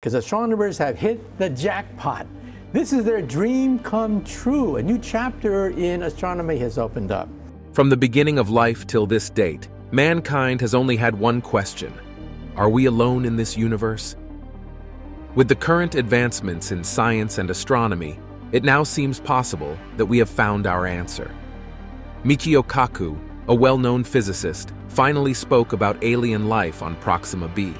because astronomers have hit the jackpot. This is their dream come true. A new chapter in astronomy has opened up. From the beginning of life till this date, mankind has only had one question Are we alone in this universe? With the current advancements in science and astronomy, it now seems possible that we have found our answer. Michio Kaku, a well-known physicist, finally spoke about alien life on Proxima b.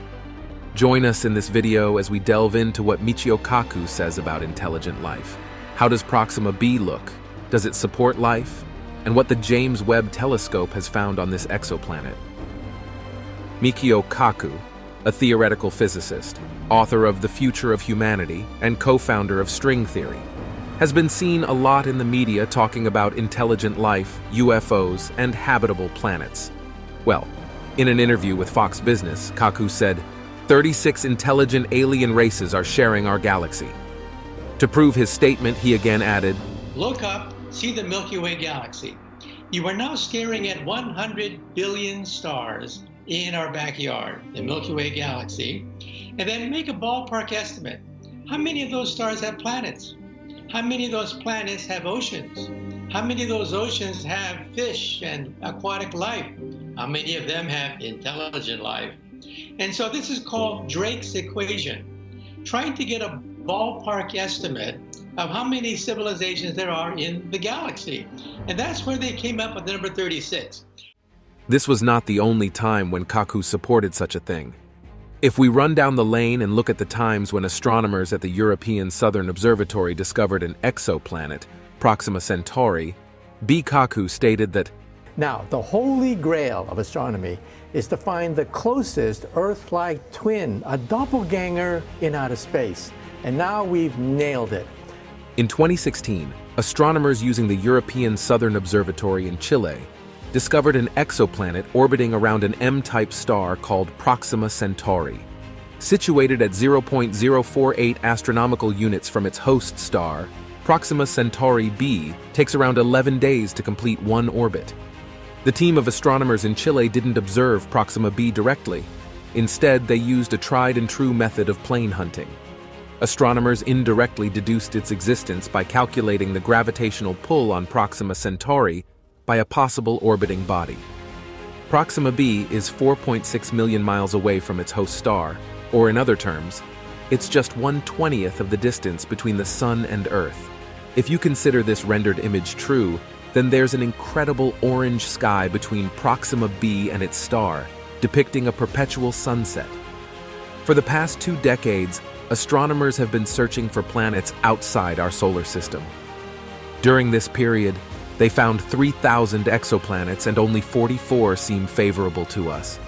Join us in this video as we delve into what Michio Kaku says about intelligent life. How does Proxima b look? Does it support life? And what the James Webb Telescope has found on this exoplanet. Michio Kaku, a theoretical physicist, author of The Future of Humanity, and co-founder of string theory, has been seen a lot in the media talking about intelligent life, UFOs, and habitable planets. Well, in an interview with Fox Business, Kaku said, 36 intelligent alien races are sharing our galaxy. To prove his statement, he again added, Look up, see the Milky Way galaxy. You are now staring at 100 billion stars in our backyard, the Milky Way galaxy, and then make a ballpark estimate. How many of those stars have planets? How many of those planets have oceans? How many of those oceans have fish and aquatic life? How many of them have intelligent life? And so this is called Drake's equation, trying to get a ballpark estimate of how many civilizations there are in the galaxy. And that's where they came up with the number 36. This was not the only time when Kaku supported such a thing. If we run down the lane and look at the times when astronomers at the European Southern Observatory discovered an exoplanet, Proxima Centauri, B. Kaku stated that Now, the holy grail of astronomy is to find the closest Earth like twin, a doppelganger in outer space. And now we've nailed it. in 2016, astronomers using the European Southern Observatory in Chile discovered an exoplanet orbiting around an M-type star called Proxima Centauri. Situated at 0.048 astronomical units from its host star, Proxima Centauri b takes around 11 days to complete one orbit. The team of astronomers in Chile didn't observe Proxima b directly. Instead, they used a tried and true method of plane hunting. Astronomers indirectly deduced its existence by calculating the gravitational pull on Proxima Centauri by a possible orbiting body. Proxima b is 4.6 million miles away from its host star, or in other terms, it's just 1/20th of the distance between the Sun and Earth. If you consider this rendered image true, then there's an incredible orange sky between Proxima b and its star, depicting a perpetual sunset. For the past two decades, astronomers have been searching for planets outside our solar system. During this period, they found 3,000 exoplanets and only 44 seem favorable to us.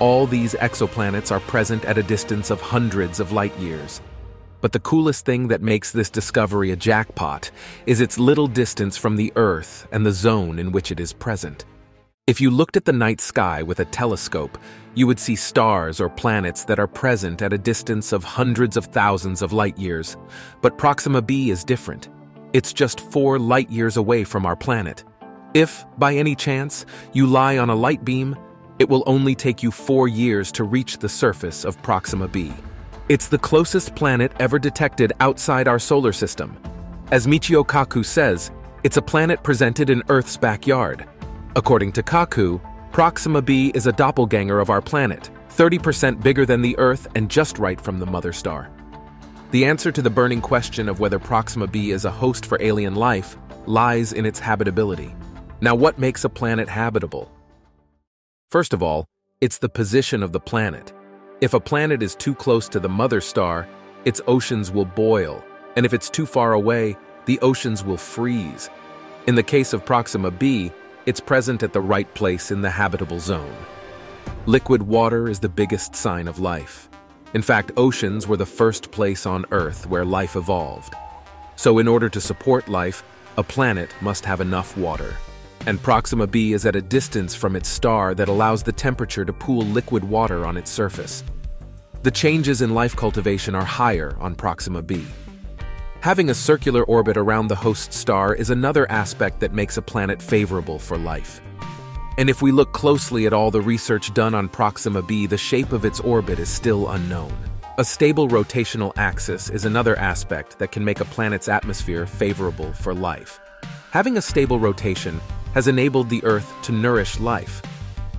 All these exoplanets are present at a distance of hundreds of light years. But the coolest thing that makes this discovery a jackpot is its little distance from the Earth and the zone in which it is present. If you looked at the night sky with a telescope, you would see stars or planets that are present at a distance of hundreds of thousands of light years. But Proxima b is different. It's just four light years away from our planet. If, by any chance, you lie on a light beam, it will only take you four years to reach the surface of Proxima b. It's the closest planet ever detected outside our solar system. As Michio Kaku says, it's a planet presented in Earth's backyard. According to Kaku, Proxima b is a doppelganger of our planet, 30% bigger than the Earth and just right from the mother star. The answer to the burning question of whether Proxima b is a host for alien life lies in its habitability. Now, what makes a planet habitable? First of all, it's the position of the planet. If a planet is too close to the mother star, its oceans will boil, and if it's too far away, the oceans will freeze. In the case of Proxima b, it's present at the right place in the habitable zone. Liquid water is the biggest sign of life. In fact, oceans were the first place on Earth where life evolved. So in order to support life, a planet must have enough water. And Proxima b is at a distance from its star that allows the temperature to pool liquid water on its surface. The changes in life cultivation are higher on Proxima b. Having a circular orbit around the host star is another aspect that makes a planet favorable for life. And if we look closely at all the research done on Proxima b, the shape of its orbit is still unknown. A stable rotational axis is another aspect that can make a planet's atmosphere favorable for life. Having a stable rotation has enabled the Earth to nourish life.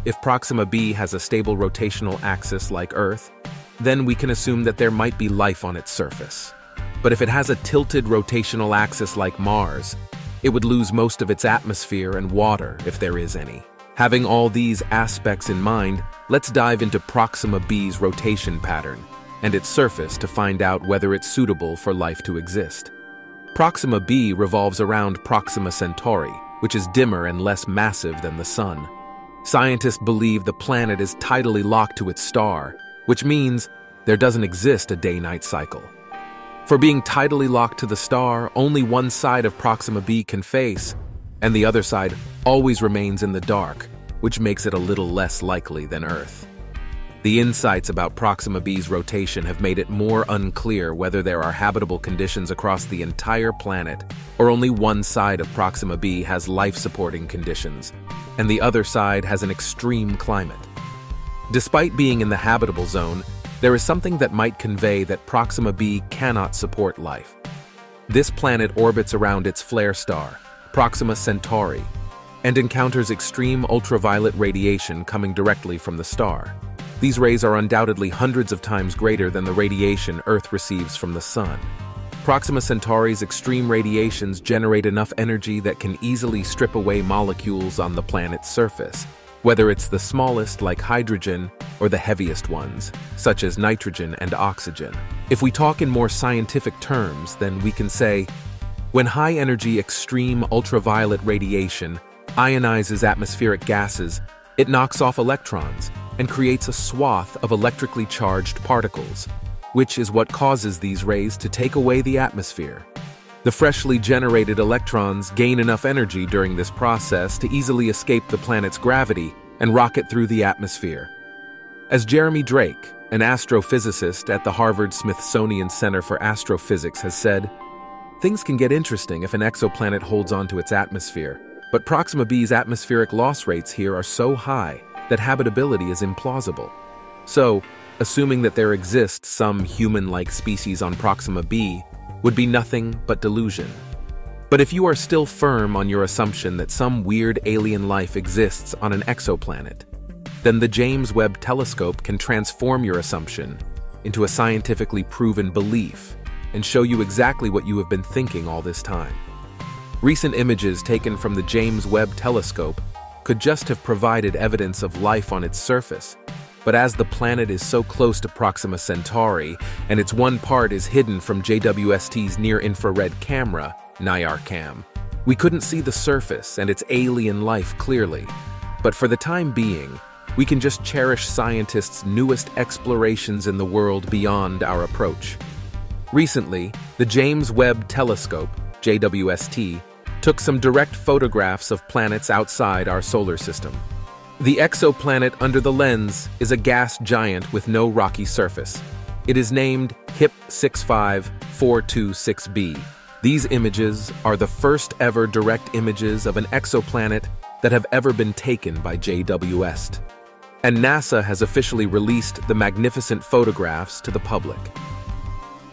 If Proxima b has a stable rotational axis like Earth, then we can assume that there might be life on its surface. But if it has a tilted rotational axis like Mars, it would lose most of its atmosphere and water if there is any. Having all these aspects in mind, let's dive into Proxima b's rotation pattern and its surface to find out whether it's suitable for life to exist. Proxima b revolves around Proxima Centauri, which is dimmer and less massive than the Sun. Scientists believe the planet is tidally locked to its star, which means there doesn't exist a day-night cycle. For being tidally locked to the star, only one side of Proxima b can face, and the other side always remains in the dark, which makes it a little less likely than Earth. The insights about Proxima b's rotation have made it more unclear whether there are habitable conditions across the entire planet, or only one side of Proxima b has life-supporting conditions, and the other side has an extreme climate. Despite being in the habitable zone, there is something that might convey that Proxima b cannot support life. This planet orbits around its flare star, Proxima Centauri, and encounters extreme ultraviolet radiation coming directly from the star. These rays are undoubtedly hundreds of times greater than the radiation Earth receives from the Sun. Proxima Centauri's extreme radiations generate enough energy that can easily strip away molecules on the planet's surface, whether it's the smallest like hydrogen or the heaviest ones, such as nitrogen and oxygen. If we talk in more scientific terms, then we can say, when high-energy extreme ultraviolet radiation ionizes atmospheric gases, it knocks off electrons, and creates a swath of electrically charged particles, which is what causes these rays to take away the atmosphere. The freshly generated electrons gain enough energy during this process to easily escape the planet's gravity and rocket through the atmosphere. As Jeremy Drake, an astrophysicist at the Harvard Smithsonian Center for Astrophysics, has said, things can get interesting if an exoplanet holds onto its atmosphere, but Proxima b's atmospheric loss rates here are so high that habitability is implausible. So, assuming that there exists some human-like species on Proxima b would be nothing but delusion. But if you are still firm on your assumption that some weird alien life exists on an exoplanet, then the James Webb Telescope can transform your assumption into a scientifically proven belief and show you exactly what you have been thinking all this time. Recent images taken from the James Webb Telescope could just have provided evidence of life on its surface. But as the planet is so close to Proxima Centauri, and its one part is hidden from JWST's near-infrared camera, NIRCam, we couldn't see the surface and its alien life clearly. But for the time being, we can just cherish scientists' newest explorations in the world beyond our approach. Recently, the James Webb Telescope, JWST, took some direct photographs of planets outside our solar system. The exoplanet under the lens is a gas giant with no rocky surface. It is named HIP 65426b. These images are the first ever direct images of an exoplanet that have ever been taken by JWST. And NASA has officially released the magnificent photographs to the public.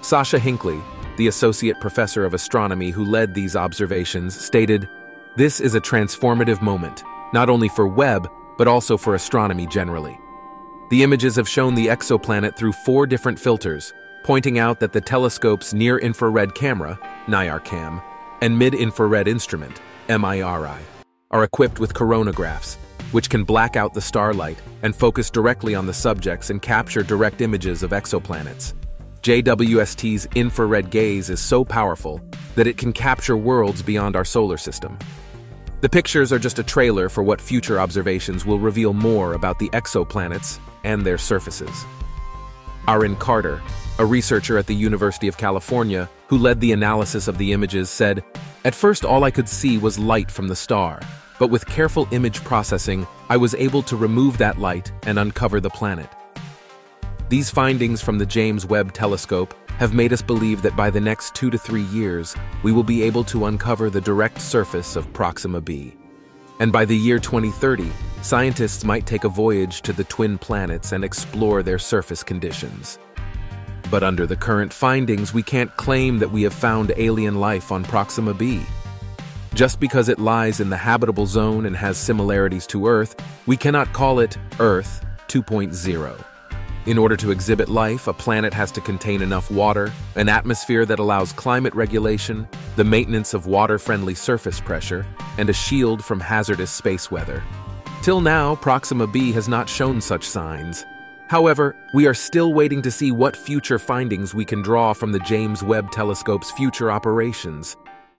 Sasha Hinkley, the associate professor of astronomy who led these observations, stated, This is a transformative moment, not only for Webb, but also for astronomy generally. The images have shown the exoplanet through four different filters, pointing out that the telescope's near-infrared camera, NIRCam, and mid-infrared instrument, MIRI, are equipped with coronagraphs, which can black out the starlight and focus directly on the subjects and capture direct images of exoplanets. JWST's infrared gaze is so powerful that it can capture worlds beyond our solar system. The pictures are just a trailer for what future observations will reveal more about the exoplanets and their surfaces. Aarynn Carter, a researcher at the University of California who led the analysis of the images, said, At first all I could see was light from the star, but with careful image processing, I was able to remove that light and uncover the planet. These findings from the James Webb Telescope have made us believe that by the next two to three years, we will be able to uncover the direct surface of Proxima b. And by the year 2030, scientists might take a voyage to the twin planets and explore their surface conditions. But under the current findings, we can't claim that we have found alien life on Proxima b. Just because it lies in the habitable zone and has similarities to Earth, we cannot call it Earth 2.0. In order to exhibit life, a planet has to contain enough water, an atmosphere that allows climate regulation, the maintenance of water-friendly surface pressure, and a shield from hazardous space weather. Till now, Proxima b has not shown such signs. However, we are still waiting to see what future findings we can draw from the James Webb Telescope's future operations.